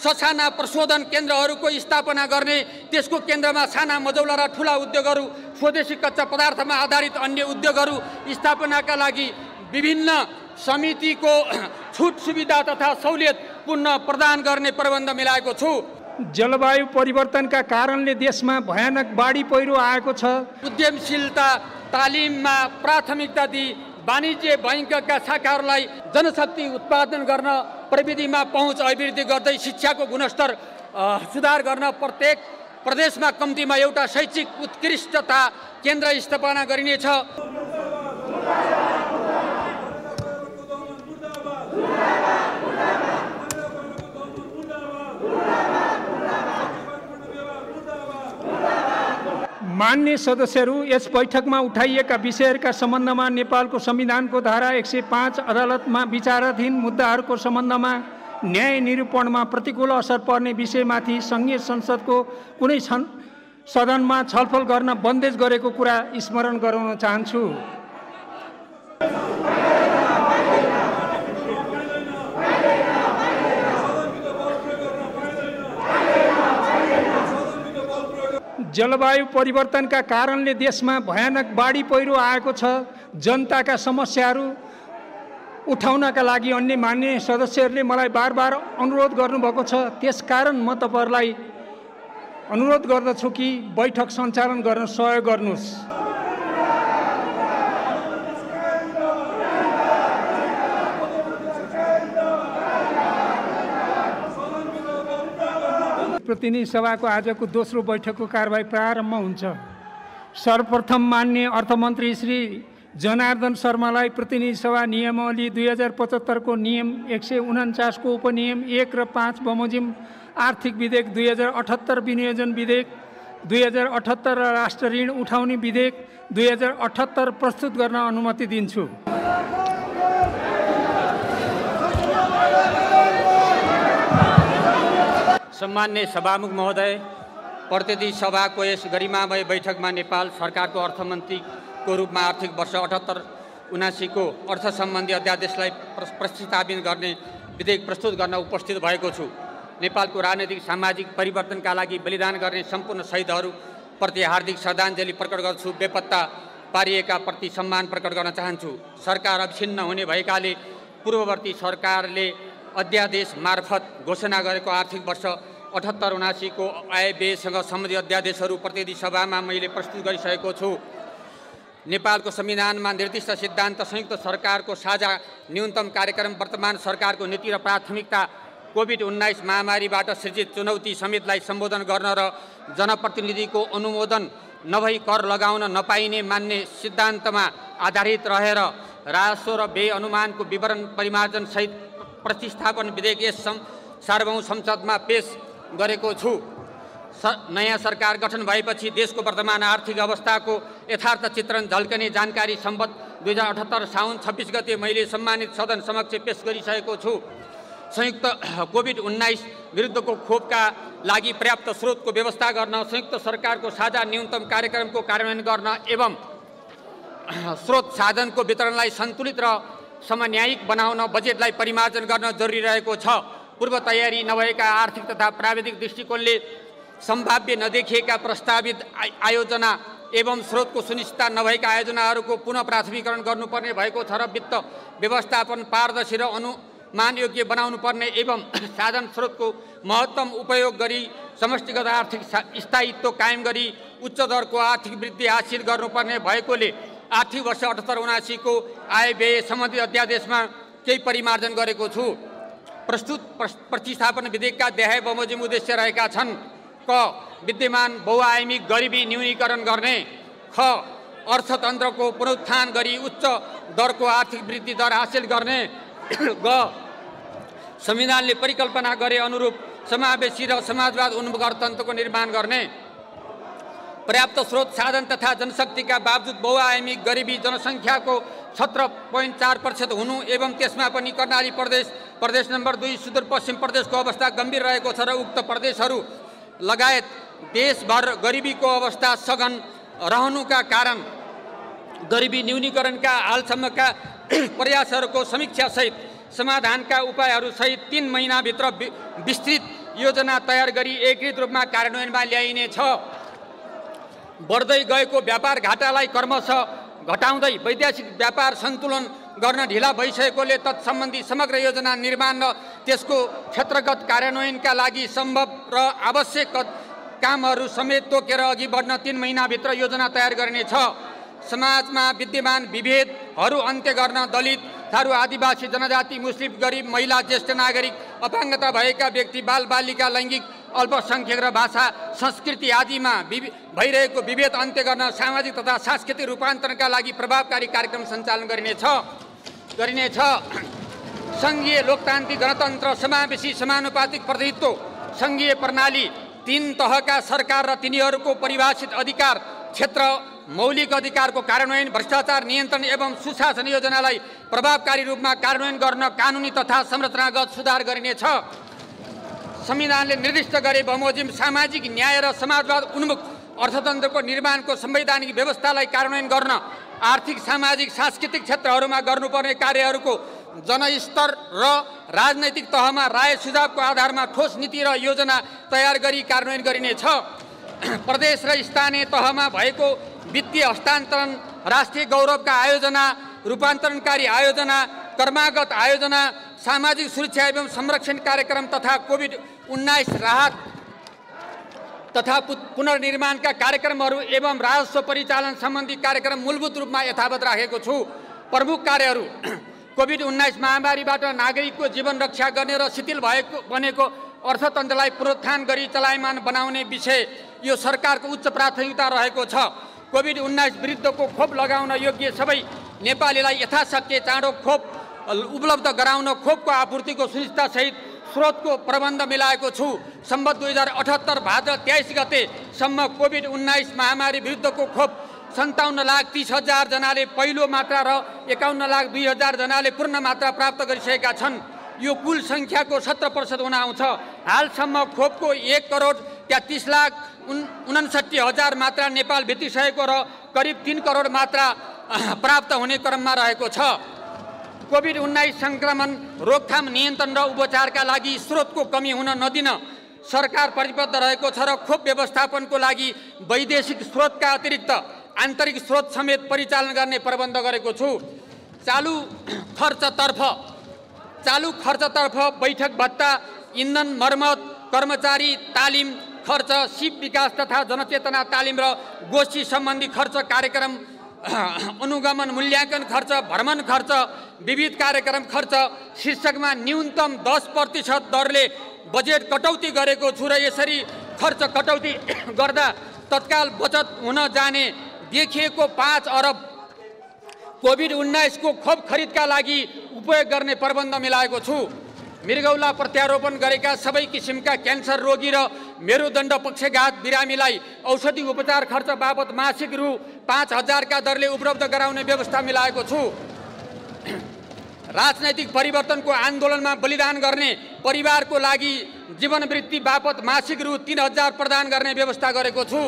ससाना प्रशोधन केन्द्रहरूको स्थापना गर्ने त्यसको केन्द्रमा साना मजौला र ठुला उद्योगहरू स्वदेशी कच्चा पदार्थमा आधारित अन्य उद्योगहरू स्थापनाका लागि विभिन्न समितिको छुट सुविधा तथा सहुलियत पुनः प्रदान गर्ने प्रबन्ध मिलाएको छु। जलवायु परिवर्तनका कारणले देशमा भयानक बाढी पहिरो आएको छ। उद्यमशीलता तालिममा प्राथमिकता दिई वाणिज्य बैङ्कका शाखाहरूलाई जनशक्ति उत्पादन गर्न प्रविधिमा पहुँच अभिवृद्धि गर्दै शिक्षाको गुणस्तर सुधार गर्न प्रत्येक प्रदेशमा कम्तीमा एउटा शैक्षिक उत्कृष्टता केन्द्र स्थापना गरिनेछ। मान्य सदस्यहरू यस बैठकमा उठाइएका विषयहरूका सम्बन्धमा नेपालको संविधानको धारा एक सय पाँच अदालतमा विचाराधीन मुद्दाहरूको सम्बन्धमा न्याय निरूपणमा प्रतिकूल असर पर्ने विषयमाथि सङ्घीय संसदको कुनै सदनमा छलफल गर्न बन्देज गरेको कुरा स्मरण गराउन चाहन्छु। जलवायु परिवर्तनका कारणले देशमा भयानक बाढी पहिरो आएको छ। जनताका समस्याहरू उठाउनका लागि अन्य मान्य सदस्यहरूले मलाई बार बार अनुरोध गर्नुभएको छ। त्यसकारण म तपाईँहरूलाई अनुरोध गर्दछु कि बैठक सञ्चालन गर्न सहयोग गर्नुहोस्। प्रतिनिधि सभाको आजको दोस्रो बैठकको कारवाही प्रारम्भ हुन्छ। सर्वप्रथम मान्य अर्थमन्त्री श्री जनार्दन शर्मालाई प्रतिनिधि सभा नियमावली दुई हजार पचहत्तरको नियम एक सय उन्चासको उपनियम एक र पाँच बमोजिम आर्थिक विधेयक दुई हजार अठहत्तर विनियोजन विधेयक दुई हजार अठहत्तर र राष्ट्र ऋण उठाउने विधेयक दुई हजार अठहत्तर प्रस्तुत गर्न अनुमति दिन्छु। सम्मान्य सभामुख महोदय प्रतिनिधि सभाको यस गरिमामय बैठकमा नेपाल सरकारको अर्थमन्त्रीको रूपमा आर्थिक वर्ष अठहत्तर उनासीको अर्थ सम्बन्धी अध्यादेशलाई प्र- प्रस्तावित गर्ने विधेयक प्रस्तुत गर्न उपस्थित भएको छु। नेपालको राजनैतिक सामाजिक परिवर्तनका लागि बलिदान गर्ने सम्पूर्ण शहीदहरूप्रति हार्दिक श्रद्धाञ्जली प्रकट गर्छु। बेपत्ता पारिएका प्रति सम्मान प्रकट गर्न चाहन्छु। सरकार अविच्छिन्न हुने भएकाले पूर्ववर्ती सरकारले अध्यादेश मार्फत घोषणा गरेको आर्थिक वर्ष अठहत्तर उनासीको आय व्ययसँग सम्बन्धित अध्यादेशहरू प्रतिनिधि सभामा मैले प्रस्तुत गरिसकेको छु। नेपालको संविधानमा निर्दिष्ट सिद्धान्त संयुक्त सरकारको साझा न्यूनतम कार्यक्रम वर्तमान सरकारको नीति र प्राथमिकता कोभिड उन्नाइस महामारीबाट सृजित चुनौती समेतलाई सम्बोधन गर्न र जनप्रतिनिधिको अनुमोदन नभई कर लगाउन नपाइने मान्ने सिद्धान्तमा आधारित रहेर राजस्व र व्यय अनुमानको विवरण परिमार्जनसहित प्रतिस्थापन विधेयक यस सार्वभौम संसदमा पेश गरेको छु। स नयाँ सरकार गठन भएपछि देशको वर्तमान आर्थिक अवस्थाको यथार्थ चित्रण झल्कने जानकारी सम्बद्ध दुई हजार अठहत्तर साउन छब्बिस गते मैले सम्मानित सदन समक्ष पेश गरिसकेको छु। संयुक्त कोभिड उन्नाइस विरुद्धको खोपका लागि पर्याप्त स्रोतको व्यवस्था गर्न संयुक्त सरकारको साझा न्यूनतम कार्यक्रमको कार्यान्वयन गर्न एवं स्रोत साधनको वितरणलाई सन्तुलित र समन्यायिक बनाउन बजेटलाई परिमार्जन गर्न जरुरी रहेको छ। पूर्व तयारी नभएका आर्थिक तथा प्राविधिक दृष्टिकोणले सम्भाव्य नदेखिएका प्रस्तावित आय- आयोजना एवं स्रोतको सुनिश्चितता नभएका आयोजनाहरूको पुनः प्राथमिकरण गर्नुपर्ने भएको छ र वित्त व्यवस्थापन पारदर्शी र अनुमानयोग्य बनाउनु पर्ने एवं साधन स्रोतको महत्तम उपयोग गरी समष्टिगत आर्थिक स्थायित्व कायम गरी उच्च दरको आर्थिक वृद्धि हासिल गर्नुपर्ने भएकोले आर्थिक वर्ष अठहत्तर उनासीको आय व्यय सम्बन्धी अध्यादेशमा केही परिमार्जन गरेको छु। प्रस्तुत प्रस- प्रतिस्थापन विधेयकका देहाय बमोजिम उद्देश्य रहेका छन् क विद्यमान बहुआयामी गरिबी न्यूनीकरण गर्ने ख अर्थतन्त्रको पुनरुत्थान गरी उच्च दरको आर्थिक वृद्धि दर हासिल गर्ने ग संविधानले परिकल्पना गरे अनुरूप समावेशी र समाजवाद उन्मुख अर्थतन्त्रको निर्माण गर्ने पर्याप्त स्रोत साधन तथा जनशक्तिका बावजुद बहुआयामी गरिबी जनसङ्ख्याको सत्र पोइन्ट चार प्रतिशत हुनु एवं त्यसमा पनि कर्णाली प्रदेश प्रदेश नम्बर दुई सुदूरपश्चिम प्रदेशको अवस्था गम्भीर रहेको छ र उक्त प्रदेशहरू लगायत देशभर गरिबीको अवस्था सघन रहनुका कारण गरिबी न्यूनीकरणका हालसम्मका प्रयासहरूको समीक्षासहित समाधानका उपायहरूसहित तिन महिनाभित्र विस्तृत योजना तयार गरी एकीकृत रूपमा कार्यान्वयनमा ल्याइनेछ बढ्दै गएको व्यापार घाटालाई क्रमशः घटाउँदै वैदेशिक व्यापार सन्तुलन गर्न ढिला भइसकेकोले तत्सम्बन्धी समग्र योजना निर्माण र त्यसको क्षेत्रगत कार्यान्वयनका लागि सम्भव र आवश्यक कामहरू समेत तोकेर अघि बढ्न तिन महिनाभित्र योजना तयार गरिनेछ। समाजमा विद्यमान विभेदहरू अन्त्य गर्न दलित थारू आदिवासी जनजाति मुस्लिम गरिब महिला ज्येष्ठ नागरिक अपाङ्गता भएका व्यक्ति बालबालिका लैङ्गिक अल्पसङ्ख्यक र भाषा संस्कृति आदिमा भइरहेको विभेद अन्त्य गर्न सामाजिक तथा सांस्कृतिक रूपान्तरणका लागि प्रभावकारी कार्यक्रम सञ्चालन गरिनेछ। गरिनेछ। सङ्घीय लोकतान्त्रिक गणतन्त्र समावेशी समानुपातिक प्रतिनिधित्व सङ्घीय प्रणाली तिन तहका सरकार र तिनीहरूको परिभाषित अधिकार क्षेत्र मौलिक अधिकारको कार्यान्वयन भ्रष्टाचार नियन्त्रण एवं सुशासन योजनालाई प्रभावकारी रूपमा कार्यान्वयन गर्न कानुनी तथा संरचनागत सुधार गरिनेछ। संविधानले निर्दिष्ट गरे बमोजिम सामाजिक न्याय र समाजवाद उन्मुख अर्थतन्त्रको निर्माणको संवैधानिक व्यवस्थालाई कार्यान्वयन गर्न आर्थिक सामाजिक सांस्कृतिक क्षेत्रहरूमा गर्नुपर्ने कार्यहरूको जनस्तर र राजनैतिक तहमा राय सुझावको आधारमा ठोस नीति र योजना तयार गरी कार्यान्वयन गरिनेछ। प्रदेश र स्थानीय तहमा भएको वित्तीय हस्तान्तरण राष्ट्रिय गौरवका आयोजना रूपान्तरणकारी आयोजना कर्मागत आयोजना सामाजिक सुरक्षा एवं संरक्षण कार्यक्रम तथा कोभिड उन्नाइस राहत तथा पुनर्निर्माणका कार्यक्रमहरू एवं राजस्व परिचालन सम्बन्धी कार्यक्रम मूलभूत रूपमा यथावत राखेको छु। प्रमुख कार्यहरू कोभिड उन्नाइस महामारीबाट नागरिकको जीवन रक्षा गर्ने र शिथिल भएको बनेको अर्थतन्त्रलाई प्रोत्साहन गरी चलायमान बनाउने विषय यो सरकारको उच्च प्राथमिकता रहेको छ। कोभिड उन्नाइस विरुद्धको खोप लगाउन योग्य सबै नेपालीलाई यथाशक्य चाँडो खोप उपलब्ध गराउन खोपको आपूर्तिको सुनिश्चिततासहित स्रोतको प्रबन्ध मिलाएको छु। सम्बत दुई हजार अठहत्तर भाद्र तेइस गतेसम्म कोभिड उन्नाइस महामारी विरुद्धको खोप सन्ताउन्न लाख तिस हजारजनाले पहिलो मात्रा र एकाउन्न लाख दुई हजारजनाले पूर्ण मात्रा प्राप्त गरिसकेका छन्। यो कुल सङ्ख्याको सत्र प्रतिशत हुन आउँछ। हालसम्म खोपको एक करोड तेत्तिस लाख उन उन्सट्ठी हजार मात्रा नेपाल भित्रिसकेको र करिब तिन करोड मात्रा प्राप्त हुने क्रममा रहेको छ। कोभिड उन्नाइस सङ्क्रमण रोकथाम नियन्त्रण र उपचारका लागि स्रोतको कमी हुन नदिन। सरकार प्रतिबद्ध रहेको छ र खोप व्यवस्थापनको लागि वैदेशिक स्रोतका अतिरिक्त आन्तरिक स्रोत समेत परिचालन गर्ने प्रबन्ध गरेको छु। चालु खर्चतर्फ चालु खर्चतर्फ बैठक भत्ता इन्धन मर्मत कर्मचारी तालिम खर्च सिप विकास तथा जनचेतना तालिम र गोष्ठी सम्बन्धी खर्च कार्यक्रम अनुगमन मूल्याङ्कन खर्च भ्रमण खर्च विविध कार्यक्रम खर्च शीर्षकमा न्यूनतम दस प्रतिशत दरले बजेट कटौती गरेको छु र यसरी खर्च कटौती गर्दा तत्काल बचत हुन जाने देखिएको पाँच अरब कोभिड उन्नाइसको खोप खरिदका लागि उपयोग गर्ने प्रबन्ध मिलाएको छु। मृगौला प्रत्यारोपण गरेका सबै किसिमका क्यान्सर रोगी र मेरुदण्ड पक्षघात बिरामीलाई औषधि उपचार खर्च बापत मासिक रु पाँच हजारका दरले उपलब्ध गराउने व्यवस्था मिलाएको छु। राजनैतिक परिवर्तनको आन्दोलनमा बलिदान गर्ने परिवारको लागि जीवनवृत्ति बापत मासिक रु तिन हजार प्रदान गर्ने व्यवस्था गरेको छु।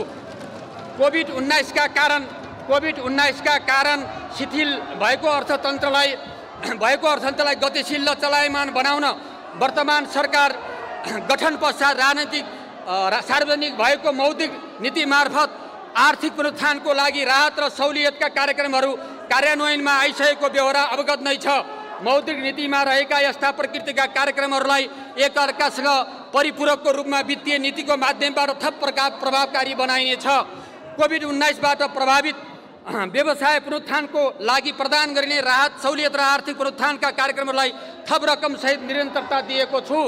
कोभिड उन्नाइसका कारण कोभिड उन्नाइसका कारण शिथिल भएको अर्थतन्त्रलाई भएको अर्थतन्त्रलाई गतिशील र चलायमान बनाउन वर्तमान सरकार गठन पश्चात राजनैतिक सार्वजनिक भएको मौद्रिक नीति मार्फत आर्थिक पुनरुत्थानको लागि राहत र सहुलियतका कार्यक्रमहरू कार्यान्वयनमा आइसकेको बेहोरा अवगत नै छ। मौद्रिक नीतिमा रहेका यस्ता प्रकृतिका कार्यक्रमहरूलाई एकअर्कासँग परिपूरकको रूपमा वित्तीय नीतिको माध्यमबाट थप प्रकार प्रभावकारी बनाइनेछ। कोभिड उन्नाइसबाट प्रभावित व्यवसाय पुनरुत्थानको लागि प्रदान गरिने राहत सहुलियत र आर्थिक पुनरुत्थानका कार्यक्रमहरूलाई थप रकमसहित निरन्तरता दिएको छु।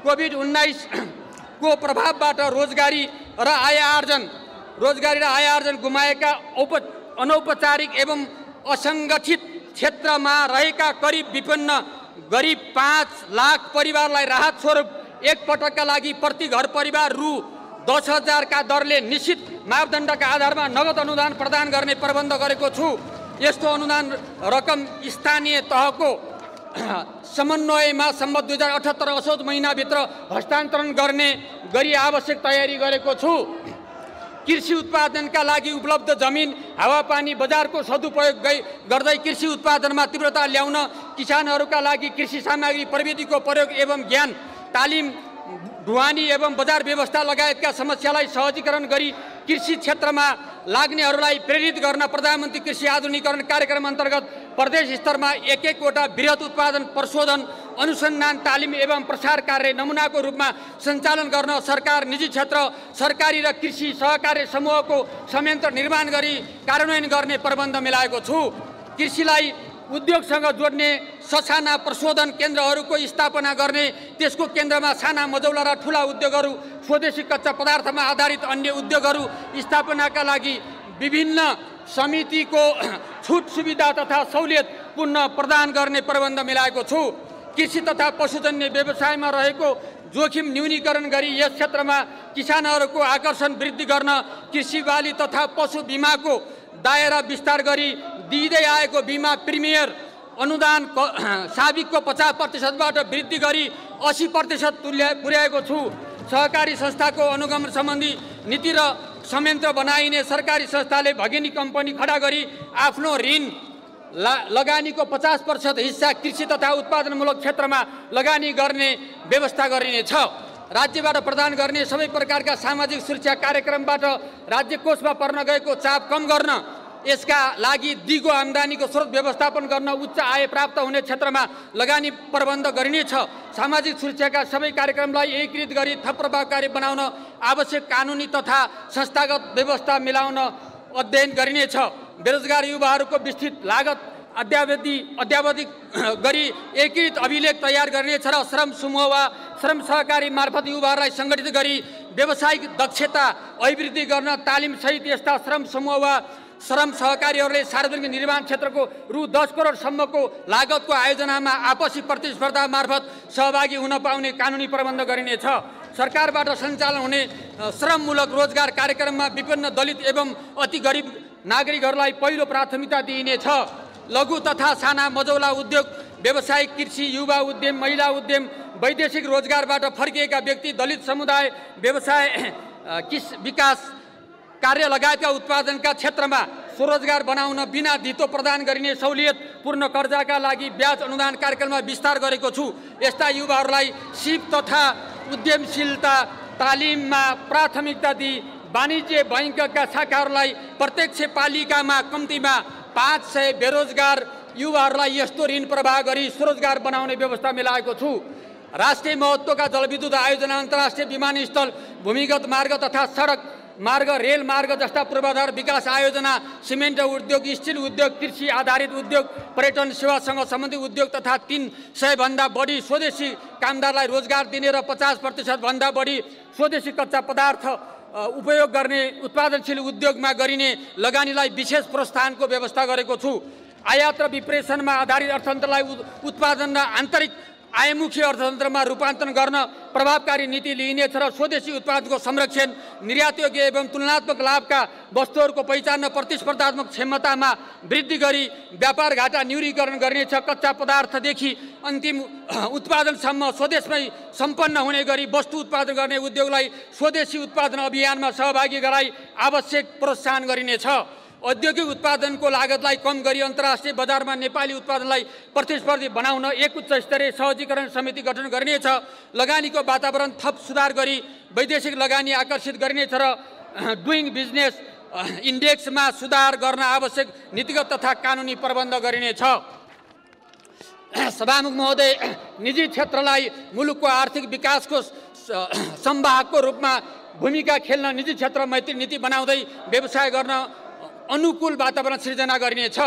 कोभिड उन्नाइसको प्रभावबाट रोजगारी र आय आर्जन रोजगारी र आय आर्जन गुमाएका औप अनौपचारिक एवं असङ्गठित क्षेत्रमा रहेका करिब विपन्न गरिब पाँच लाख परिवारलाई राहत स्वरूप एकपटकका लागि प्रति घर परिवार रु दस हजारका दरले निश्चित मापदण्डका आधारमा नगद अनुदान प्रदान गर्ने प्रबन्ध गरेको छु। यस्तो अनुदान रकम स्थानीय तहको समन्वयमा सम्बन्ध दुई हजार अठहत्तर असोज महिनाभित्र हस्तान्तरण गर्ने गरी आवश्यक तयारी गरेको छु। कृषि उत्पादनका लागि उपलब्ध जमिन हावापानी बजारको सदुपयोग गर्दै कृषि उत्पादनमा तीव्रता ल्याउन किसानहरूका लागि कृषि सामग्री प्रविधिको प्रयोग एवं ज्ञान तालिम ढुवानी एवं बजार व्यवस्था लगायतका समस्यालाई सहजीकरण गरी कृषि क्षेत्रमा लाग्नेहरूलाई प्रेरित गर्न प्रधानमन्त्री कृषि आधुनिकरण कार्यक्रम अन्तर्गत प्रदेश स्तरमा एक एकवटा वृहत उत्पादन प्रशोधन अनुसन्धान तालिम एवं प्रसार कार्य नमुनाको रूपमा सञ्चालन गर्न सरकार निजी क्षेत्र सरकारी र कृषि सहकार्य समूहको संयन्त्र निर्माण गरी कार्यान्वयन गर्ने प्रबन्ध मिलाएको छु। कृषिलाई उद्योगसँग जोड्ने ससाना प्रशोधन केन्द्रहरूको स्थापना गर्ने त्यसको केन्द्रमा साना मजौला र ठुला उद्योगहरू स्वदेशी कच्चा पदार्थमा आधारित अन्य उद्योगहरू स्थापनाका लागि विभिन्न समितिको छुट सुविधा तथा सहुलियत पुनः प्रदान गर्ने प्रबन्ध मिलाएको छु। कृषि तथा पशुजन्य व्यवसायमा रहेको जोखिम न्यूनीकरण गरी यस क्षेत्रमा किसानहरूको आकर्षण वृद्धि गर्न कृषि बाली तथा पशु बिमाको दायरा विस्तार गरी दिँदै आएको बिमा प्रिमियर अनुदान साबिकको पचास प्रतिशतबाट वृद्धि गरी असी प्रतिशत तुल्या पुर्याएको छु। सहकारी संस्थाको अनुगमन सम्बन्धी नीति र संयन्त्र बनाइने सरकारी संस्थाले भगिनी कम्पनी खडा गरी आफ्नो ऋण ला लगानीको पचास प्रतिशत हिस्सा कृषि तथा उत्पादनमूलक क्षेत्रमा लगानी गर्ने व्यवस्था गरिनेछ। राज्यबाट प्रदान गर्ने सबै प्रकारका सामाजिक सुरक्षा कार्यक्रमबाट राज्य कोषमा पर्न गएको चाप कम गर्न यसका लागि दिगो आम्दानीको स्रोत व्यवस्थापन गर्न उच्च आय प्राप्त हुने क्षेत्रमा लगानी प्रबन्ध गरिनेछ। सामाजिक सुरक्षाका सबै कार्यक्रमलाई एकीकृत गरी थप प्रभावकारी बनाउन आवश्यक कानुनी तथा संस्थागत व्यवस्था मिलाउन अध्ययन गरिनेछ। बेरोजगार युवाहरूको विस्तृत लागत अद्यावधि अद्यावधिक गरी एकीकृत अभिलेख तयार गरिनेछ र श्रम समूह वा श्रम सहकारी मार्फत युवाहरूलाई सङ्गठित गरी व्यावसायिक दक्षता अभिवृद्धि गर्न तालिमसहित यस्ता श्रम समूह वा श्रम सहकारीहरूले सार्वजनिक निर्माण क्षेत्रको रु दस करोडसम्मको लागतको आयोजनामा आपसी प्रतिस्पर्धा मार्फत सहभागी हुन पाउने कानुनी प्रबन्ध गरिनेछ सरकारबाट सञ्चालन हुने श्रममूलक रोजगार कार्यक्रममा विभिन्न दलित एवं अति गरिब नागरिकहरूलाई पहिलो प्राथमिकता दिइनेछ लघु तथा साना मजौला उद्योग व्यावसायिक कृषि युवा उद्यम महिला उद्यम वैदेशिक रोजगारबाट फर्किएका व्यक्ति दलित समुदाय व्यवसाय किस विकास कार्य लगायतका उत्पादनका क्षेत्रमा स्वरोजगार बनाउन बिना धितो प्रदान गरिने सहुलियत पूर्ण कर्जाका लागि ब्याज अनुदान कार्यक्रममा विस्तार गरेको छु। यस्ता युवाहरूलाई सिप तथा उद्यमशीलता तालिममा प्राथमिकता दिई वाणिज्य बैङ्कका शाखाहरूलाई प्रत्यक्ष पालिकामा कम्तीमा पाँच सय बेरोजगार युवाहरूलाई यस्तो ऋण प्रवाह गरी स्वरोजगार बनाउने व्यवस्था मिलाएको छु। राष्ट्रिय महत्त्वका जलविद्युत आयोजना अन्तर्राष्ट्रिय विमानस्थल भूमिगत मार्ग तथा सडक मार्ग रेल मार्ग जस्ता पूर्वाधार विकास आयोजना सिमेन्ट उद्योग स्टिल उद्योग कृषि आधारित उद्योग पर्यटन सेवासँग सम्बन्धित उद्योग तथा तिन सयभन्दा बढी स्वदेशी कामदारलाई रोजगार दिने र पचास प्रतिशतभन्दा बढी स्वदेशी कच्चा पदार्थ उपयोग गर्ने उत्पादनशील उद्योगमा गरिने लगानीलाई विशेष प्रोत्साहनको व्यवस्था गरेको छु। आयात र विप्रेषणमा आधारित अर्थतन्त्रलाई उत्पादन र आन्तरिक आयमुखी अर्थतन्त्रमा रूपान्तरण गर्न प्रभावकारी नीति लिइनेछ र स्वदेशी उत्पादको संरक्षण निर्यातयोग्य एवं तुलनात्मक लाभका वस्तुहरूको पहिचान र प्रतिस्पर्धात्मक क्षमतामा वृद्धि गरी व्यापार घाटा न्यूनीकरण गरिनेछ। कच्चा पदार्थदेखि अन्तिम उत्पादनसम्म स्वदेशमै सम्पन्न हुने गरी वस्तु उत्पादन गर्ने उद्योगलाई स्वदेशी उत्पादन अभियानमा सहभागी गराई आवश्यक प्रोत्साहन गरिनेछ। औद्योगिक उत्पादनको लागतलाई कम गरी अन्तर्राष्ट्रिय बजारमा नेपाली उत्पादनलाई प्रतिस्पर्धी बनाउन एक उच्च स्तरीय सहजीकरण समिति गठन गरिनेछ। लगानीको वातावरण थप सुधार गरी वैदेशिक लगानी आकर्षित गरिनेछ र डुइङ बिजनेस इन्डेक्समा सुधार गर्न आवश्यक नीतिगत तथा कानुनी प्रबन्ध गरिनेछ। सभामुख महोदय निजी क्षेत्रलाई मुलुकको आर्थिक विकासको सम्वाहकको रूपमा भूमिका खेल्न निजी क्षेत्र मैत्री नीति बनाउँदै व्यवसाय गर्न अनुकूल वातावरण सिर्जना गरिनेछ।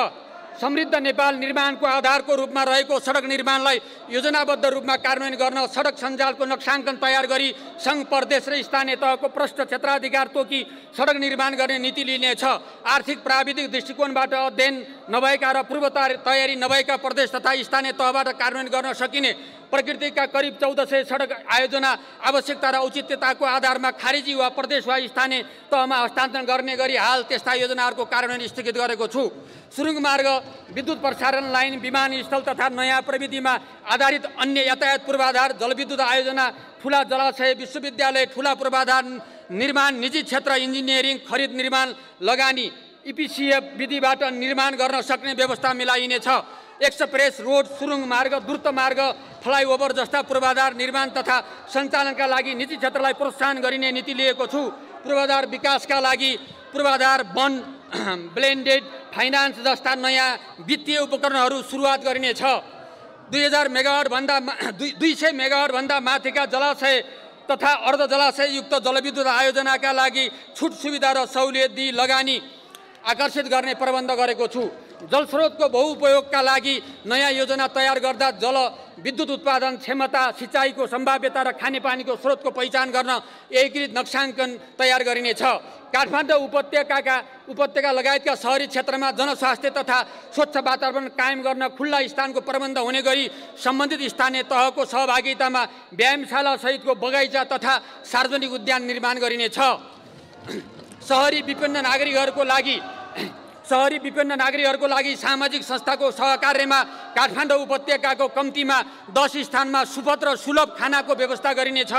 समृद्ध नेपाल निर्माणको आधारको रूपमा रहेको सडक निर्माणलाई योजनाबद्ध रूपमा कार्यान्वयन गर्न सडक सञ्जालको नक्साङ्कन तयार गरी सङ्घ प्रदेश र स्थानीय तहको प्रष्ट क्षेत्राधिकार तोकी सडक निर्माण गर्ने नीति लिनेछ। आर्थिक प्राविधिक दृष्टिकोणबाट अध्ययन नभएका र पूर्व तयारी नभएका प्रदेश तथा स्थानीय तहबाट कार्यान्वयन गर्न सकिने प्रकृतिका करिब चौध सय सडक आयोजना आवश्यकता र औचित्यताको आधारमा खारेजी वा प्रदेश वा स्थानीय तहमा हस्तान्तरण गर्ने गरी हाल त्यस्ता योजनाहरूको कार्यान्वयन स्थगित गरेको छु। सुरुङ मार्ग विद्युत प्रसारण लाइन विमानस्थल तथा नयाँ प्रविधिमा आधारित अन्य यातायात पूर्वाधार जलविद्युत आयोजना ठुला जलाशय विश्वविद्यालय ठुला पूर्वाधार निर्माण निजी क्षेत्र इन्जिनियरिङ खरिद निर्माण लगानी इपिसिएफ विधिबाट निर्माण गर्न सक्ने व्यवस्था मिलाइनेछ एक्सप्रेस रोड सुरुङ मार्ग द्रुत मार्ग फ्लाइओभर जस्ता पूर्वाधार निर्माण तथा सञ्चालनका लागि निजी क्षेत्रलाई प्रोत्साहन गरिने नीति लिएको छु। पूर्वाधार विकासका लागि पूर्वाधार वन ब्लेन्डेड फाइनान्स जस्ता नयाँ वित्तीय उपकरणहरू सुरुवात गरिनेछ दुई हजार मेगावाटभन्दा दुई दुई सय मेगावाटभन्दा माथिका जलाशय तथा अर्ध जलाशययुक्त जलविद्युत आयोजनाका लागि छुट सुविधा र सहुलियत दिई लगानी। आकर्षित गर्ने प्रबन्ध गरेको छु। जलस्रोतको बहुउपयोगका लागि नयाँ योजना तयार गर्दा जल विद्युत उत्पादन क्षमता सिँचाइको सम्भाव्यता र खानेपानीको स्रोतको पहिचान गर्न एकीकृत नक्साङ्कन तयार गरिनेछ। काठमाडौँ उपत्यकाका उपत्यका लगायतका सहरी क्षेत्रमा जनस्वास्थ्य तथा स्वच्छ वातावरण कायम गर्न खुल्ला स्थानको प्रबन्ध हुने गरी सम्बन्धित स्थानीय तहको सहभागितामा व्यायामशाला सहितको बगैँचा तथा सार्वजनिक उद्यान निर्माण गरिनेछ। सहरी विपन्न नागरिकहरूको लागि सहरी विपन्न नागरिकहरूको लागि सामाजिक संस्थाको सहकार्यमा काठमाडौँ उपत्यकाको कम्तीमा दस स्थानमा सुपथ र सुलभ खानाको व्यवस्था गरिनेछ।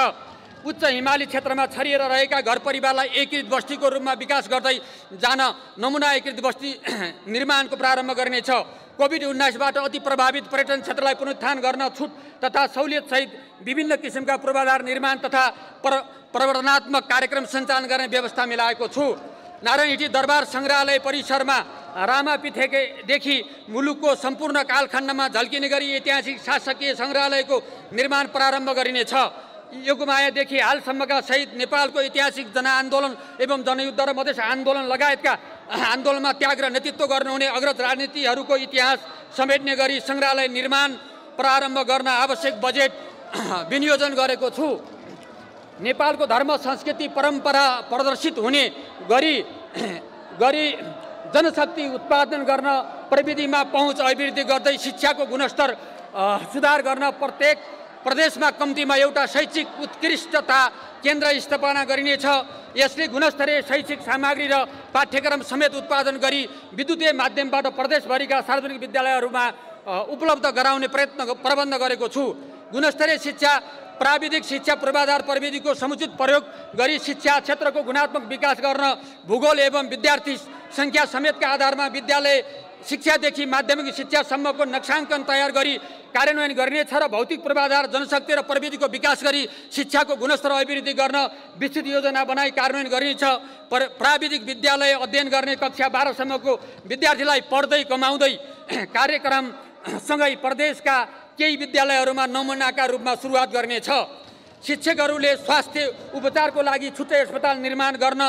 उच्च हिमाली क्षेत्रमा छरिएर रहेका घर परिवारलाई एकीकृत बस्तीको रूपमा विकास गर्दै जान नमुना एकीकृत बस्ती निर्माणको प्रारम्भ गरिनेछ। कोभिड उन्नाइसबाट अति प्रभावित पर्यटन क्षेत्रलाई पुनरुत्थान गर्न छुट तथा सहुलियतसहित विभिन्न किसिमका पूर्वाधार निर्माण तथा प्र प्रवर्धनात्मक कार्यक्रम सञ्चालन गर्ने व्यवस्था मिलाएको छु। नारायण हिटी दरबार सङ्ग्रहालय परिसरमा रामापिथेकेदेखि मुलुकको सम्पूर्ण कालखण्डमा झल्किने गरी ऐतिहासिक शासकीय सङ्ग्रहालयको निर्माण प्रारम्भ गरिनेछ। योगमायादेखि हालसम्मका सहित नेपालको ऐतिहासिक जनआन्दोलन एवं जनयुद्ध र मधेस आन्दोलन लगायतका आन्दोलनमा त्याग र नेतृत्व गर्नुहुने अग्रज राजनीतिहरूको इतिहास समेट्ने गरी सङ्ग्रहालय निर्माण प्रारम्भ गर्न आवश्यक बजेट विनियोजन गरेको छु। नेपालको धर्म संस्कृति परम्परा प्रदर्शित हुने गरी गरी जनशक्ति उत्पादन गर्न प्रविधिमा पहुँच अभिवृद्धि गर्दै शिक्षाको गुणस्तर सुधार गर्न प्रत्येक प्रदेशमा कम्तीमा एउटा शैक्षिक उत्कृष्टता केन्द्र स्थापना गरिनेछ। यसले गुणस्तरीय शैक्षिक सामग्री र पाठ्यक्रम समेत उत्पादन गरी विद्युतीय माध्यमबाट प्रदेशभरिका सार्वजनिक विद्यालयहरूमा उपलब्ध गराउने प्रयत्न प्रबन्ध गरेको छु। गुणस्तरीय शिक्षा प्राविधिक शिक्षा पूर्वाधार प्रविधिको समुचित प्रयोग गरी शिक्षा क्षेत्रको गुणात्मक विकास गर्न भूगोल एवं विद्यार्थी सङ्ख्या समेतका आधारमा विद्यालय शिक्षादेखि माध्यमिक शिक्षासम्मको नक्साङ्कन तयार गरी कार्यान्वयन गरिनेछ र भौतिक पूर्वाधार जनशक्ति र प्रविधिको विकास गरी शिक्षाको गुणस्तर अभिवृद्धि गर्न विस्तृत योजना बनाई कार्यान्वयन गरिनेछ। पर प्राविधिक विद्यालय अध्ययन गर्ने कक्षा बाह्रसम्मको विद्यार्थीलाई पढ्दै कमाउँदै कार्यक्रमसँगै प्रदेशका केही विद्यालयहरूमा नमुनाका रूपमा सुरुवात गरिनेछ शिक्षकहरूले स्वास्थ्य उपचारको लागि छुट्टै अस्पताल निर्माण गर्न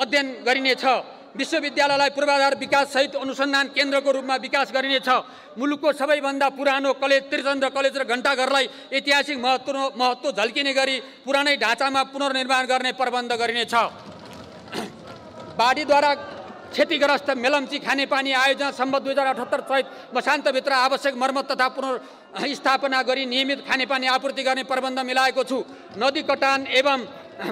अध्ययन गरिनेछ विश्वविद्यालयलाई पूर्वाधार विकाससहित अनुसन्धान केन्द्रको रूपमा विकास गरिनेछ मुलुकको सबैभन्दा पुरानो कलेज त्रिचन्द्र कलेज र घण्टाघरलाई ऐतिहासिक महत्व महत्त्व झल्किने गरी पुरानै ढाँचामा पुनर्निर्माण गर्ने प्रबन्ध गरिनेछ बाढीद्वारा क्षतिग्रस्त मेलम्ची खानेपानी आयोजना सम्बन्ध दुई हजार अठहत्तर चैत वसान्तभित्र आवश्यक मर्मत तथा पुनर्स्थापना गरी नियमित खानेपानी आपूर्ति गर्ने प्रबन्ध मिलाएको छु। नदी कटान एवं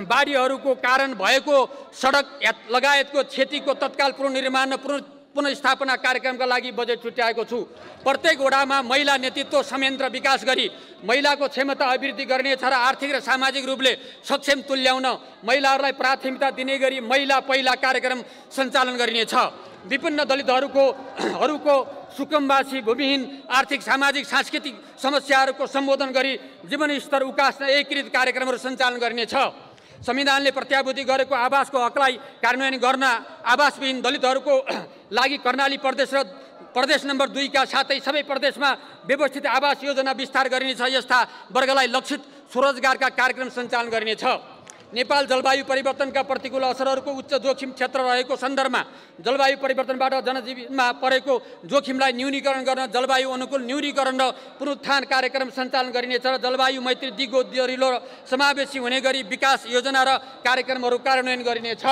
बाढीहरूको कारण भएको सडक लगायतको क्षतिको तत्काल पुनर्निर्माण र पुनः पुनर्स्थापना कार्यक्रमका लागि बजेट छुट्याएको छु। प्रत्येक वडामा महिला नेतृत्व संयन्त्र विकास गरी महिलाको क्षमता अभिवृद्धि गर्नेछ र आर्थिक र सामाजिक रूपले सक्षम तुल्याउन महिलाहरूलाई प्राथमिकता दिने गरी महिला पहिला कार्यक्रम सञ्चालन गरिनेछ। विभिन्न दलितहरूको हरूको सुकुम्बासी भूमिहीन आर्थिक सामाजिक सांस्कृतिक समस्याहरूको सम्बोधन गरी जीवनस्तर उकास्न एकीकृत कार्यक्रमहरू सञ्चालन गरिनेछ। संविधानले प्रत्याभूति गरेको आवासको हकलाई कार्यान्वयन गर्न आवासविहीन दलितहरूको लागि कर्णाली प्रदेश र प्रदेश नम्बर दुईका साथै सबै प्रदेशमा व्यवस्थित आवास योजना विस्तार गरिनेछ यस्ता वर्गलाई लक्षित स्वरोजगारका कार्यक्रम सञ्चालन गरिनेछ। नेपाल जलवायु परिवर्तनका प्रतिकूल असरहरूको उच्च जोखिम क्षेत्र रहेको सन्दर्भमा जलवायु परिवर्तनबाट जनजीवनमा परेको जोखिमलाई न्यूनीकरण गर्न जलवायु अनुकूल न्यूनीकरण र पुनरुत्थान कार्यक्रम सञ्चालन गरिनेछ र जलवायु मैत्री दिगो दरिलो समावेशी हुने गरी विकास योजना र कार्यक्रमहरू कार्यान्वयन गरिनेछ।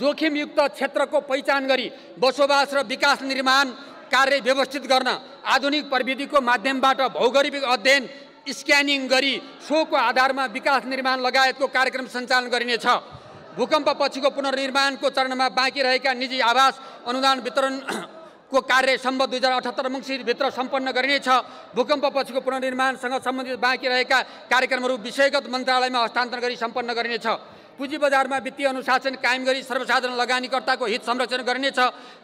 जोखिमयुक्त क्षेत्रको पहिचान गरी बसोबास र विकास निर्माण कार्य व्यवस्थित गर्न आधुनिक प्रविधिको माध्यमबाट भौगोलिक अध्ययन स्क्यानिङ गरी सोको आधारमा विकास निर्माण लगायतको कार्यक्रम सञ्चालन गरिनेछ। भूकम्प पछिको पुनर्निर्माणको चरणमा बाँकी रहेका निजी आवास अनुदान वितरण को कार्य सम्बद्ध दुई हजार अठहत्तर मङ्सिरभित्र सम्पन्न गरिनेछ। भूकम्प पछिको पुनर्निर्माणसँग सम्बन्धित बाँकी रहेका कार्यक्रमहरू विषयगत मन्त्रालयमा हस्तान्तरण गरी सम्पन्न गरिनेछ। पुँजी बजारमा वित्तीय अनुशासन कायम गरी सर्वसाधारण लगानीकर्ताको हित संरक्षण गरिनेछ।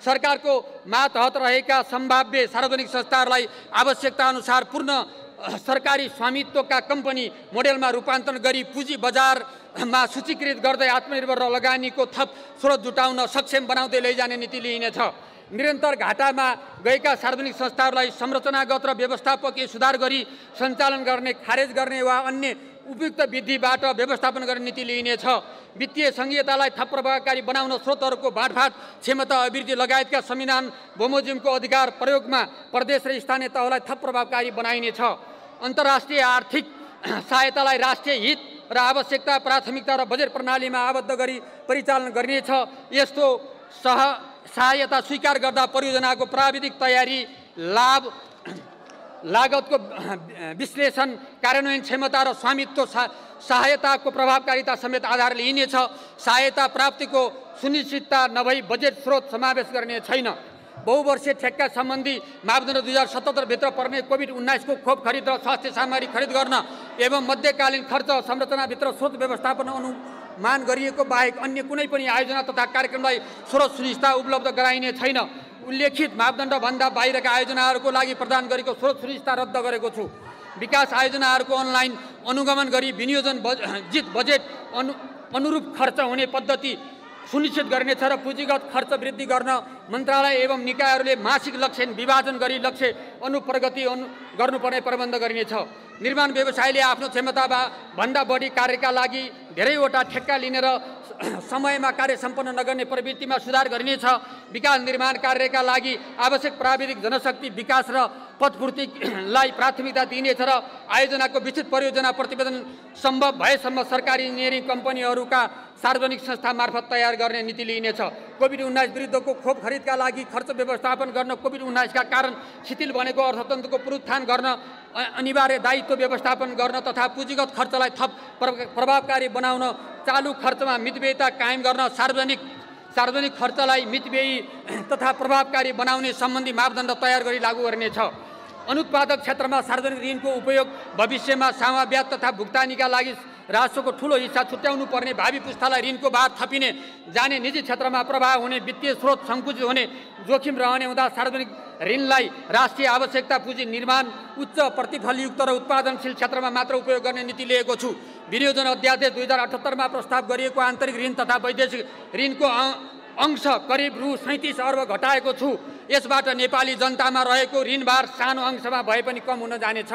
सरकारको मातहत रहेका सम्भाव्य सार्वजनिक संस्थाहरूलाई आवश्यकता अनुसार पूर्ण सरकारी स्वामित्वका कम्पनी मोडेलमा रूपान्तरण गरी पुँजी बजारमा सूचीकृत गर्दै आत्मनिर्भर र लगानीको थप स्रोत जुटाउन सक्षम बनाउँदै लैजाने नीति लिइनेछ। निरन्तर घाटामा गएका सार्वजनिक संस्थाहरूलाई संरचनागत र व्यवस्थापकीय सुधार गरी सञ्चालन गर्ने खारेज गर्ने वा अन्य उपयुक्त विधिबाट व्यवस्थापन गर्ने नीति लिइनेछ। वित्तीय सङ्घीयतालाई थप प्रभावकारी बनाउन स्रोतहरूको बाँडफाँड क्षमता अभिवृद्धि लगायतका संविधान बमोजिमको अधिकार प्रयोगमा प्रदेश र स्थानीय तहलाई थप प्रभावकारी बनाइनेछ। अन्तर्राष्ट्रिय आर्थिक सहायतालाई राष्ट्रिय हित र आवश्यकता प्राथमिकता र बजेट प्रणालीमा आबद्ध गरी परिचालन गरिनेछ। यस्तो सह सहायता स्वीकार गर्दा परियोजनाको प्राविधिक तयारी लाभ लागतको विश्लेषण कार्यान्वयन क्षमता र स्वामित्व सहायताको प्रभावकारिता समेत आधार लिइनेछ। सहायता प्राप्तिको सुनिश्चितता नभई बजेट स्रोत समावेश गर्ने छैन। बहुवर्षीय ठेक्का सम्बन्धी मापदण्ड दुई हजार सतहत्तरभित्र पर्ने कोभिड उन्नाइसको खोप खरिद र स्वास्थ्य सामग्री खरिद गर्न एवं मध्यकालीन खर्च संरचनाभित्र स्रोत व्यवस्थापन अनुमान गरिएको बाहेक अन्य कुनै पनि आयोजना तथा कार्यक्रमलाई स्रोत सुनिश्चितता उपलब्ध गराइने छैन। उल्लेखित मापदण्डभन्दा बाहिरका आयोजनाहरूको लागि प्रदान गरेको स्रोत सुनिश्चितता रद्द गरेको छु। विकास आयोजनाहरूको अनलाइन अनुगमन गरी विनियोजन जित बजेट अनु अनुरूप खर्च हुने पद्धति सुनिश्चित गरिनेछ र पुँजीगत खर्च वृद्धि गर्न मन्त्रालय एवं निकायहरूले मासिक लक्ष्य विभाजन गरी लक्ष्य अनुप्रगति अनु गर्नुपर्ने प्रबन्ध गरिनेछ निर्माण व्यवसायले आफ्नो क्षमता भन्दा बढी कार्यका लागि धेरैवटा ठेक्का लिने र समयमा कार्य सम्पन्न नगर्ने प्रवृत्तिमा सुधार गरिनेछ। विकास निर्माण कार्यका लागि आवश्यक प्राविधिक जनशक्ति विकास र पदपूर्तिलाई प्राथमिकता दिइनेछ र आयोजनाको विस्तृत परियोजना प्रतिवेदन सम्भव भएसम्म सरकारी इन्जिनियरिङ कम्पनीहरूका सार्वजनिक संस्था मार्फत तयार गर्ने नीति लिइनेछ। कोभिड उन्नाइस विरुद्धको खोप खरिदका लागि खर्च व्यवस्थापन गर्न कोभिड उन्नाइसका कारण शिथिल बनेको अर्थतन्त्रको पुनरुत्थान गर्न अनिवार्य दायित्व व्यवस्थापन गर्न तथा पुँजीगत खर्चलाई थप प्रभावकारी बनाउन चालु खर्चमा मितव्ययता कायम गर्न सार्वजनिक सार्वजनिक खर्चलाई मितव्ययी तथा प्रभावकारी बनाउने सम्बन्धी मापदण्ड तयार गरी लागू गरिनेछ। अनुत्पादक क्षेत्रमा सार्वजनिक ऋणको उपयोग भविष्यमा सामा ब्याज तथा भुक्तानीका लागि राजस्वको ठुलो हिस्सा छुट्याउनु पर्ने भावी पुस्तालाई ऋणको भार थपिने जाने निजी क्षेत्रमा प्रभाव हुने वित्तीय स्रोत सङ्कुचित हुने जोखिम रहने हुँदा सार्वजनिक ऋणलाई राष्ट्रिय आवश्यकता पुँजी निर्माण उच्च प्रतिफलयुक्त र उत्पादनशील क्षेत्रमा मात्र उपयोग गर्ने नीति लिएको छु। विनियोजन अध्यादेश दुई हजार अठहत्तरमा प्रस्ताव गरिएको आन्तरिक ऋण तथा वैदेशिक ऋणको अंश करिब रु सैँतिस अर्ब घटाएको छु। यसबाट नेपाली जनतामा रहेको ऋणभार सानो अंशमा भए पनि कम हुन जानेछ।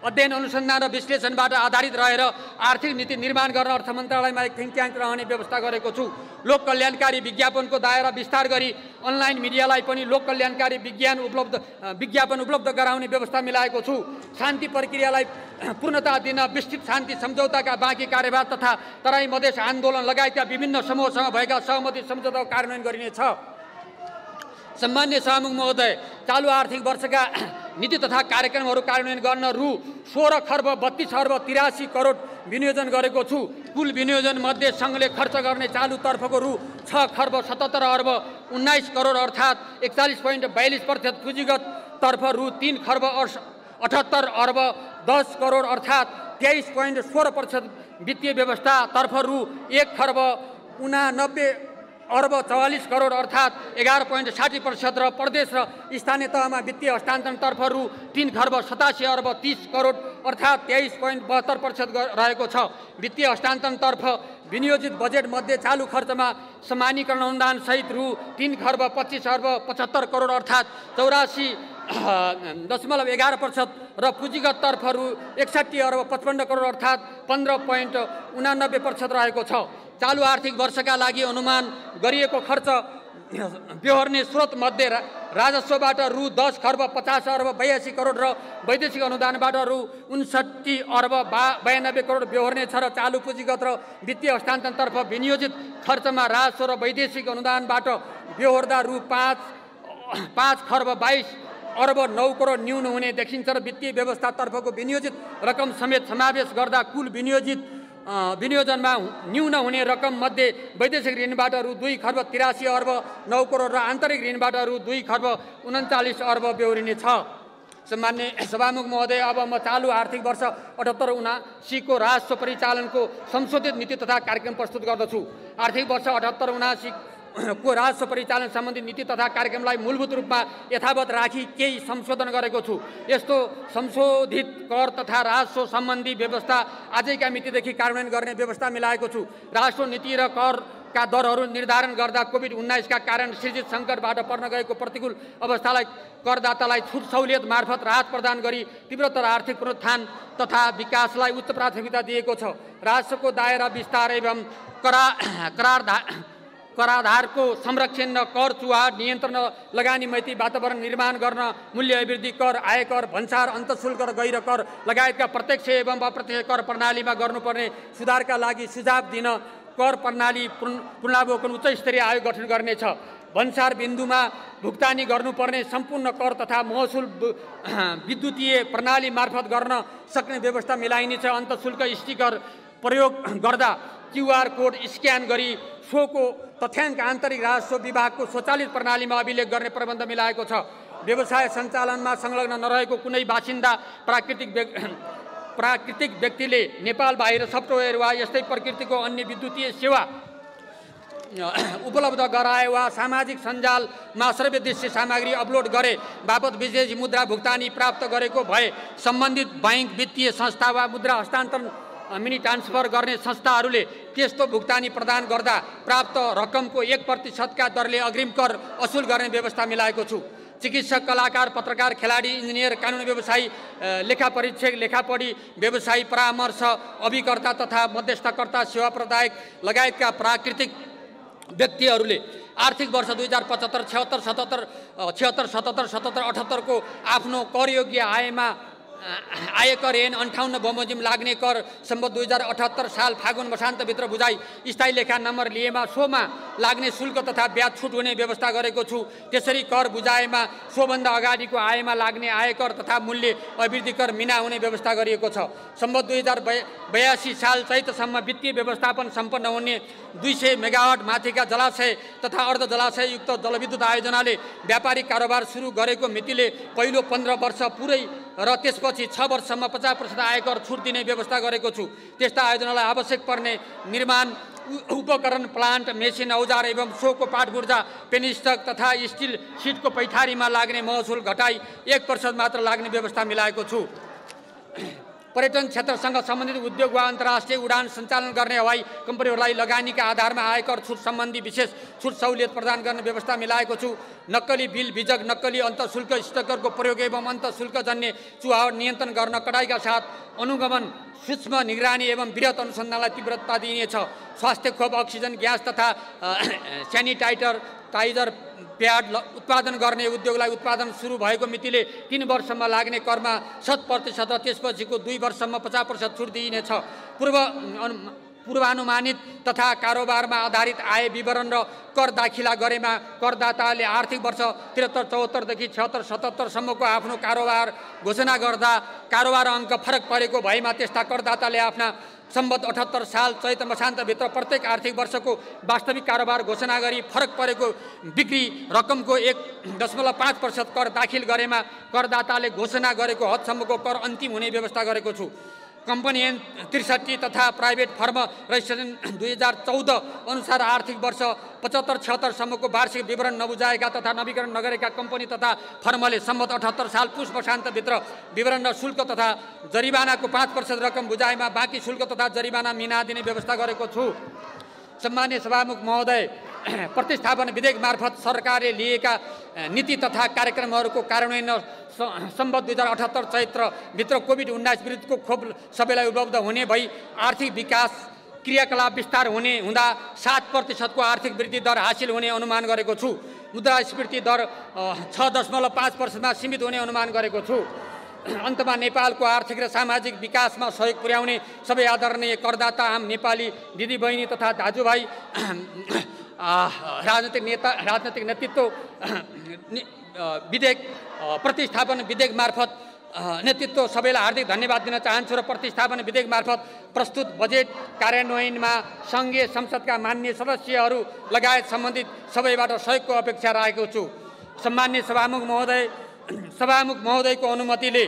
अध्ययन अनुसन्धान र विश्लेषणबाट आधारित रहेर आर्थिक नीति निर्माण गर्न अर्थ मन्त्रालयमा एक थिङ्क ट्याङ्क रहने व्यवस्था गरेको छु। लोक कल्याणकारी विज्ञापनको दायरा विस्तार गरी अनलाइन मिडियालाई पनि लोक कल्याणकारी विज्ञान उपलब्ध विज्ञापन उपलब्ध गराउने व्यवस्था मिलाएको छु। शान्ति प्रक्रियालाई पूर्णता दिन विस्तृत शान्ति सम्झौताका बाँकी कार्यभार तथा तराई मधेस आन्दोलन लगायतका विभिन्न समूहसँग भएका सहमति सम्झौताको कार्यान्वयन गरिनेछ। सम्मान्य सभामुख महोदय चालु आर्थिक वर्षका नीति तथा कार्यक्रमहरू कार्यान्वयन गर्न रु. सोह्र खर्ब बत्तिस अर्ब तिरासी करोड विनियोजन गरेको छु। कुल विनियोजन मध्ये सङ्घले खर्च गर्ने चालुतर्फको रु. छ खर्ब सतहत्तर अर्ब उन्नाइस करोड अर्थात् एकचालिस पोइन्ट बयालिस प्रतिशत पुँजीगत तर्फ रु. तिन खर्ब अठहत्तर अर्ब दस करोड अर्थात् तेइस पोइन्ट सोह्र प्रतिशत वित्तीय व्यवस्थातर्फ रु. एक खर्ब उनानब्बे अर्ब चौवालिस करोड अर्थात् एघार पोइन्ट साठी प्रतिशत र प्रदेश र स्थानीय तहमा वित्तीय हस्तान्तरणतर्फ रु तिन खर्ब सतासी अर्ब तिस करोड अर्थात् तेइस पोइन्ट बहत्तर प्रतिशत रहेको छ। वित्तीय हस्तान्तरणतर्फ विनियोजित बजेट मध्ये चालु खर्चमा समानीकरण अनुदान सहित रु तिन खर्ब पच्चिस अर्ब पचहत्तर करोड अर्थात् चौरासी दशमलव एघार प्रतिशत र पुँजीगत तर्फ रु एकसाठी अर्ब पचपन्न करोड अर्थात् पन्ध्र पोइन्ट उनानब्बे प्रतिशत रहेको छ। चालु आर्थिक वर्षका लागि अनुमान गरिएको खर्च बेहोर्ने स्रोत मध्ये राजस्वबाट रु दस खर्ब पचास अर्ब बयासी करोड र वैदेशिक अनुदानबाट रु उन्सट्ठी अर्ब बा बयानब्बे करोड बेहोर्ने छ र चालु पुँजीगत र वित्तीय हस्तान्तरणतर्फ विनियोजित खर्चमा राजस्व र वैदेशिक अनुदानबाट बेहोर्दा रु पाँच पाँच खर्ब बाइस अर्ब नौ करोड न्यून हुने देखिन्छ र वित्तीय व्यवस्थातर्फको विनियोजित रकम समेत समावेश गर्दा कुल विनियोजित विनियोजनमा न्यून हुने रकम मध्ये वैदेशिक ऋणबाट रु दुई खर्ब तिरासी अर्ब नौ करोड र आन्तरिक ऋणबाट रु दुई खर्ब उन्चालिस अर्ब बेहोरिने छ। सम्मान्य सभामुख महोदय अब म चालु आर्थिक वर्ष अठहत्तर उनासीको राजस्व परिचालनको संशोधित नीति तथा कार्यक्रम प्रस्तुत गर्दछु। आर्थिक वर्ष अठहत्तर उनासी को राजस्व परिचालन सम्बन्धी नीति तथा कार्यक्रमलाई मूलभूत रूपमा यथावत राखी केही संशोधन गरेको छु। यस्तो संशोधित कर तथा राजस्व सम्बन्धी व्यवस्था आजैका मितिदेखि कार्यान्वयन गर्ने व्यवस्था मिलाएको छु। राजस्व नीति र करका दरहरू निर्धारण गर्दा कोभिड उन्नाइसका कारण सृजित सङ्कटबाट पर्न गएको प्रतिकूल अवस्थालाई करदातालाई छुट सहुलियत मार्फत राहत प्रदान गरी तीव्रतर आर्थिक पुनरुत्थान तथा विकासलाई उच्च प्राथमिकता दिएको छ। राजस्वको दायरा विस्तार एवं करा करार कराधारको संरक्षण र कर चुहार नियन्त्रण लगानी मैती वातावरण निर्माण गर्न मूल्य अभिवृद्धि कर आयकर भन्सार अन्तशुल्क र गैर कर लगायतका प्रत्यक्ष एवं अप्रत्यक्ष कर प्रणालीमा गर्नुपर्ने सुधारका लागि सुझाव दिन कर प्रणाली पुनरावलोकन उच्च स्तरीय आयोग गठन गर्नेछ। भन्सार बिन्दुमा भुक्तानी गर्नुपर्ने सम्पूर्ण कर तथा महसुल विद्युतीय प्रणाली मार्फत गर्न सक्ने व्यवस्था मिलाइनेछ। अन्तशुल्क स्टिकर प्रयोग गर्दा क्युआर कोड स्क्यान गरी सोको तथ्याङ्क आन्तरिक राजस्व विभागको स्वचालित प्रणालीमा अभिलेख गर्ने प्रबन्ध मिलाएको छ। व्यवसाय सञ्चालनमा संलग्न नरहेको कुनै बासिन्दा प्राकृतिक प्राकृतिक व्यक्तिले नेपाल बाहिर सफ्टवेयर वा यस्तै प्रकृतिको अन्य विद्युतीय सेवा उपलब्ध गराए वा सामाजिक सञ्जालमा सर्वदृश्य सामग्री अपलोड गरे बापत विशेष मुद्रा भुक्तानी प्राप्त गरेको भए सम्बन्धित बैङ्क वित्तीय संस्था वा मुद्रा हस्तान्तरण मिनी ट्रान्सफर गर्ने संस्थाहरूले त्यस्तो भुक्तानी प्रदान गर्दा प्राप्त रकमको एक प्रतिशतका दरले अग्रिम कर असुल गर्ने व्यवस्था मिलाएको छु। चिकित्सक कलाकार पत्रकार खेलाडी इन्जिनियर कानुन व्यवसायी लेखा परीक्षक लेखापढी व्यवसायी परामर्श अभिकर्ता तथा मध्यस्थकर्ता सेवा प्रदायक लगायतका प्राकृतिक व्यक्तिहरूले आर्थिक वर्ष दुई हजार पचहत्तर छत्तर सतहत्तर छिहत्तर सतहत्तर सतहत्तर अठहत्तरको आफ्नो करयोग्य आयमा आयकर ऐन अन्ठाउन्न बमोजिम लाग्ने कर सम्बन्ध दुई हजार अठहत्तर साल फागुन मसान्तभित्र बुझाइ स्थायी लेखा नम्बर लिएमा सोमा लाग्ने शुल्क तथा ब्याज छुट हुने व्यवस्था गरेको छु। त्यसरी कर बुझाएमा सोभन्दा अगाडिको आयमा लाग्ने आयकर तथा मूल्य अभिवृद्धि कर मिना हुने व्यवस्था गरिएको छ। सम्बन्ध दुई हजार बयासी साल चैतसम्म वित्तीय व्यवस्थापन सम्पन्न हुने दुई सय मेगावाट माथिका जलाशय तथा अर्ध जलाशययुक्त जलविद्युत आयोजनाले व्यापारिक कारोबार सुरु गरेको मितिले पहिलो पन्ध्र वर्ष पुरै र त्यसपछि छ वर्षसम्म पचास प्रतिशत आयकर छुट दिने व्यवस्था गरेको छु। त्यस्ता आयोजनालाई आवश्यक पर्ने निर्माण उपकरण प्लान्ट मेसिन औजार एवं सोको पाटबुर्जा पेनिस्टक तथा स्टिल सिटको पैठारीमा लाग्ने महसुल घटाई एक प्रतिशत मात्र लाग्ने व्यवस्था मिलाएको छु। पर्यटन क्षेत्रसँग सम्बन्धित उद्योग वा अन्तर्राष्ट्रिय उडान सञ्चालन गर्ने हवाई कम्पनीहरूलाई लगानीका आधारमा आयकर छुट सम्बन्धी विशेष छुट सहुलियत प्रदान गर्ने व्यवस्था मिलाएको छु। नक्कली बिल भिजक नक्कली अन्तशुल्क स्टकरको प्रयोग एवं अन्तशुल्कजन्य चुहाव नियन्त्रण गर्न कडाइका साथ अनुगमन सूक्ष्म निगरानी एवं वृहत अनुसन्धानलाई तीव्रता दिइनेछ। स्वास्थ्य खोप अक्सिजन ग्यास तथा सेनिटाइजर टाइजर प्याड उत्पादन गर्ने उद्योगलाई उत्पादन सुरु भएको मितिले तिन वर्षमा लाग्ने करमा शत प्रतिशत र त्यसपछिको दुई वर्षसम्म पचास प्रतिशत छुट दिइनेछ। पूर्व पूर्वानुमानित तथा कारोबारमा आधारित आय विवरण र कर दाखिला गरेमा करदाताले आर्थिक वर्ष त्रिहत्तर चौहत्तरदेखि छत्तर सतहत्तरसम्मको आफ्नो कारोबार घोषणा गर्दा कारोबार अङ्क फरक परेको भएमा त्यस्ता करदाताले आफ्ना सम्बद्ध अठहत्तर साल चैत मसान्तभित्र प्रत्येक आर्थिक वर्षको वास्तविक कारोबार घोषणा गरी फरक परेको बिक्री रकमको एक दशमलव पाँच प्रतिशत कर दाखिल गरेमा करदाताले घोषणा गरेको हदसम्मको कर अन्तिम हुने व्यवस्था गरेको छु। कम्पनी एन त्रिसठी तथा प्राइभेट फर्म रजिस्ट्रेसन दुई हजार चौध अनुसार आर्थिक वर्ष पचहत्तर छत्तरसम्मको वार्षिक विवरण नबुझाएका तथा नवीकरण नगरेका कम्पनी तथा फर्मले सम्मत अठहत्तर साल पुष वर्षान्तभित्र विवरण र शुल्क तथा जरिवानाको पाँच प्रतिशत रकम बुझाएमा बाँकी शुल्क तथा जरिवाना मिना दिने व्यवस्था गरेको छु। सम्मान्य सभामुख महोदय प्रतिस्थापन विधेयक मार्फत सरकारले लिएका नीति तथा कार्यक्रमहरूको कार्यान्वयन सम्बद्ध दुई हजार अठहत्तर चैत्रभित्र कोभिड उन्नाइस विरुद्धको खोप सबैलाई उपलब्ध हुने भई आर्थिक विकास क्रियाकलाप विस्तार हुने हुँदा सात प्रतिशतको आर्थिक वृद्धि दर हासिल हुने अनुमान गरेको छु। मुद्रास्फीति दर छ दशमलव पाँच प्रतिशतमा सीमित हुने अनुमान गरेको छु। अन्तमा नेपालको आर्थिक र सामाजिक विकासमा सहयोग पुर्याउने सबै आदरणीय करदाता आम नेपाली दिदीबहिनी तथा दाजुभाइ राजनैतिक नेता राजनैतिक नेतृत्व विधेयक प्रतिस्थापन विधेयक मार्फत नेतृत्व सबैलाई हार्दिक धन्यवाद दिन चाहन्छु र प्रतिस्थापन विधेयक मार्फत प्रस्तुत बजेट कार्यान्वयनमा सङ्घीय संसदका मान्य सदस्यहरू लगायत सम्बन्धित सबैबाट सहयोगको अपेक्षा राखेको छु सम्मान्य सभामुख महोदय सभामुख महोदयको अनुमतिले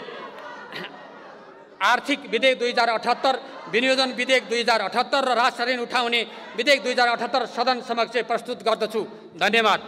आर्थिक विधेयक दुई हजार अठहत्तर विनियोजन विधेयक दुई हजार अठहत्तर र राष्ट्र ऋण उठाउने विधेयक दुई हजार अठहत्तर सदन समक्ष प्रस्तुत गर्दछु। धन्यवाद।